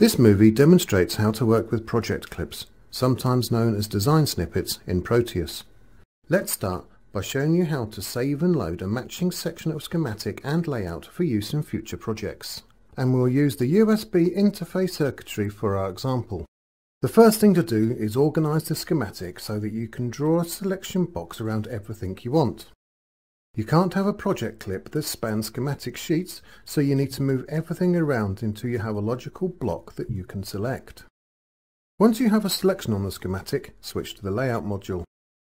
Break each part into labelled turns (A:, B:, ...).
A: This movie demonstrates how to work with project clips, sometimes known as design snippets in Proteus. Let's start by showing you how to save and load a matching section of schematic and layout for use in future projects. And we'll use the USB interface circuitry for our example. The first thing to do is organise the schematic so that you can draw a selection box around everything you want. You can't have a project clip that spans schematic sheets, so you need to move everything around until you have a logical block that you can select. Once you have a selection on the schematic, switch to the Layout module.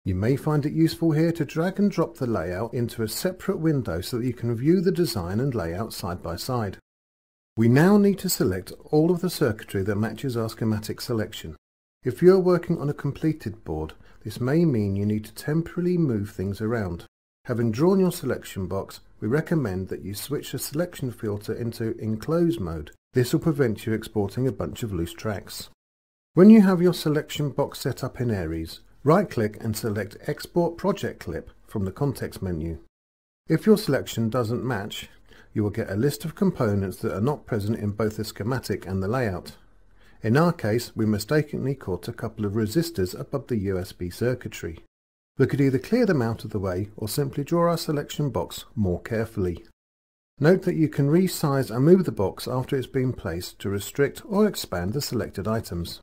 A: You may find it useful here to drag and drop the layout into a separate window so that you can view the design and layout side by side. We now need to select all of the circuitry that matches our schematic selection. If you are working on a completed board, this may mean you need to temporarily move things around. Having drawn your selection box, we recommend that you switch the selection filter into enclose mode. This will prevent you exporting a bunch of loose tracks. When you have your selection box set up in ARES, right-click and select Export Project Clip from the context menu. If your selection doesn't match, you will get a list of components that are not present in both the schematic and the layout. In our case, we mistakenly caught a couple of resistors above the USB circuitry. We could either clear them out of the way or simply draw our selection box more carefully. Note that you can resize and move the box after it's been placed to restrict or expand the selected items.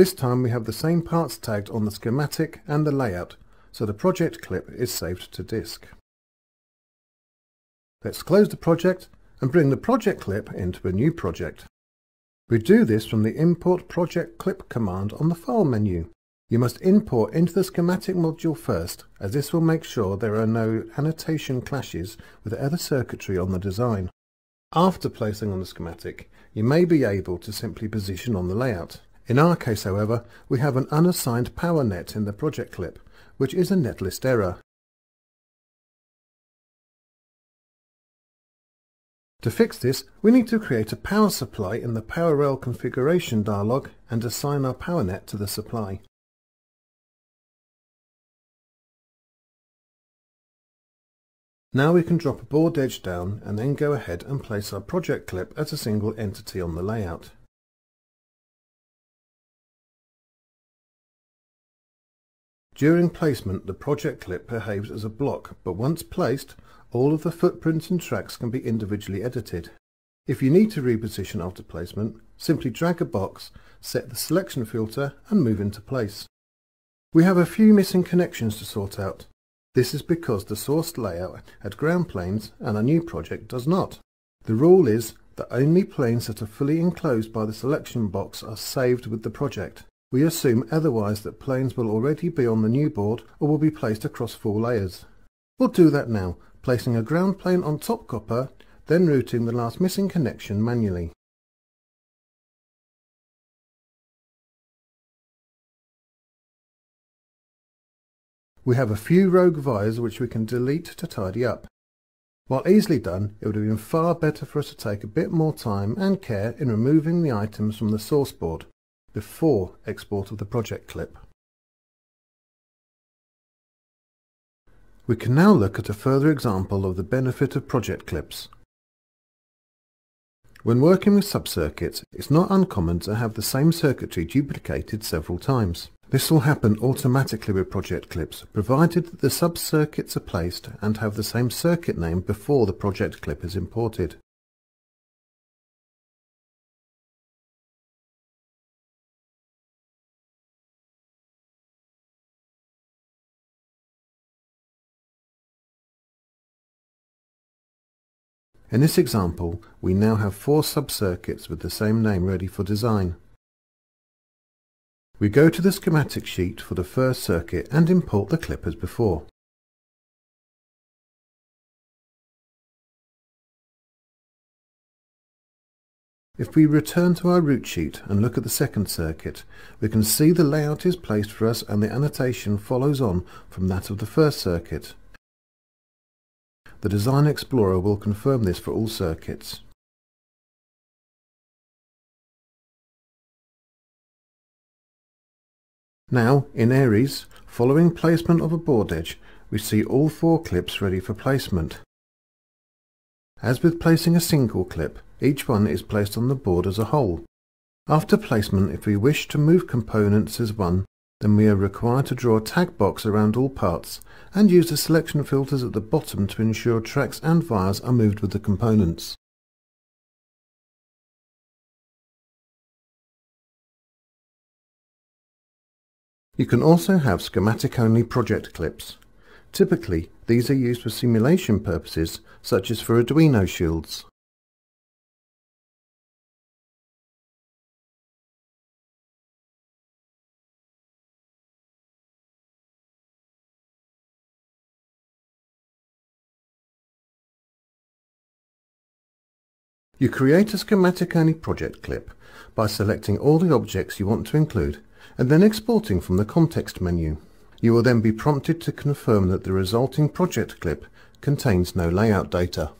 A: This time we have the same parts tagged on the schematic and the layout, so the project clip is saved to disk. Let's close the project and bring the project clip into a new project. We do this from the Import Project Clip command on the File menu. You must import into the schematic module first, as this will make sure there are no annotation clashes with other circuitry on the design. After placing on the schematic, you may be able to simply position on the layout. In our case, however, we have an unassigned power net in the project clip, which is a netlist error. To fix this, we need to create a power supply in the power rail configuration dialog and assign our power net to the supply. Now we can drop a board edge down and then go ahead and place our project clip as a single entity on the layout. During placement the project clip behaves as a block, but once placed all of the footprints and tracks can be individually edited. If you need to reposition after placement, simply drag a box, set the selection filter and move into place. We have a few missing connections to sort out. This is because the sourced layout had ground planes and our new project does not. The rule is that only planes that are fully enclosed by the selection box are saved with the project. We assume otherwise that planes will already be on the new board or will be placed across four layers. We'll do that now placing a ground plane on top copper, then routing the last missing connection manually. We have a few rogue vias which we can delete to tidy up. While easily done, it would have been far better for us to take a bit more time and care in removing the items from the source board before export of the project clip. We can now look at a further example of the benefit of project clips. When working with subcircuits, it's not uncommon to have the same circuitry duplicated several times. This will happen automatically with project clips, provided that the subcircuits are placed and have the same circuit name before the project clip is imported. In this example, we now have four subcircuits with the same name ready for design. We go to the schematic sheet for the first circuit and import the clip as before. If we return to our root sheet and look at the second circuit, we can see the layout is placed for us and the annotation follows on from that of the first circuit. The Design Explorer will confirm this for all circuits. Now, in ARES, following placement of a board edge, we see all four clips ready for placement. As with placing a single clip, each one is placed on the board as a whole. After placement, if we wish to move components as one, then we are required to draw a tag box around all parts and use the selection filters at the bottom to ensure tracks and wires are moved with the components. You can also have schematic-only project clips. Typically, these are used for simulation purposes, such as for Arduino shields. You create a schematic-only project clip by selecting all the objects you want to include and then exporting from the context menu. You will then be prompted to confirm that the resulting project clip contains no layout data.